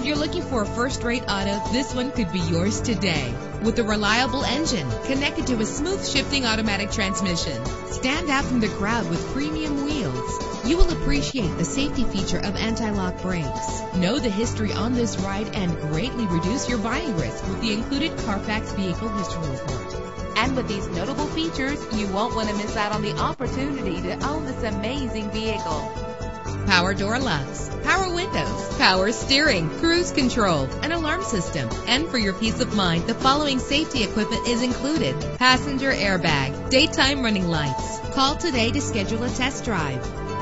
for a first-rate auto, this one could be yours today. With a reliable engine connected to a smooth shifting automatic transmission, stand out from the crowd with premium wheels. You will appreciate the safety feature of anti-lock brakes. Know the history on this ride and greatly reduce your buying risk with the included Carfax Vehicle History Report. And with these notable features, you won't want to miss out on the opportunity to own this amazing vehicle. Power door locks, power windows, power steering, cruise control, an alarm system. And for your peace of mind, the following safety equipment is included. Passenger airbag, daytime running lights. Call today to schedule a test drive.